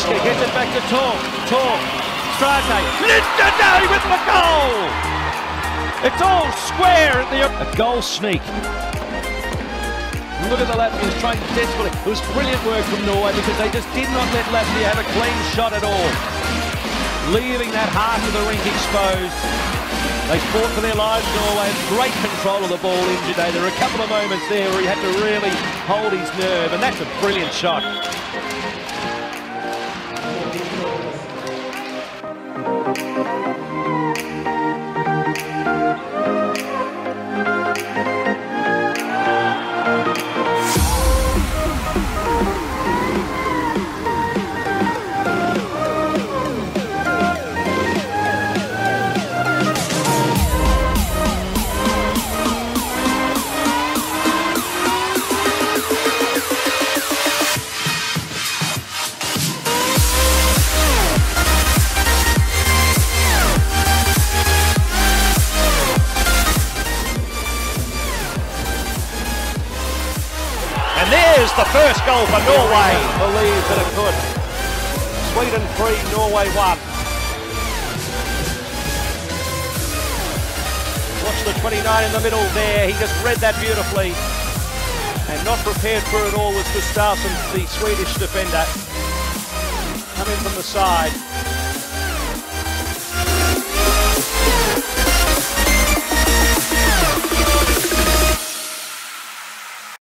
Torp, Strate, Lindgjerdet with the goal! It's all square at the a goal sneak. Look at the Latvians trying desperately. It was brilliant work from Norway because they just did not let Latvia have a clean shot at all. Leaving that half of the rink exposed. They fought for their lives, Norway, great control of the ball in today. There were a couple of moments there where he had to really hold his nerve, and that's a brilliant shot. And the first goal for Norway. I Believe that it could. Sweden 3, Norway 1. Watch the 29 in the middle there. He just read that beautifully. And not prepared for it all was Gustafsson, the Swedish defender. Coming from the side.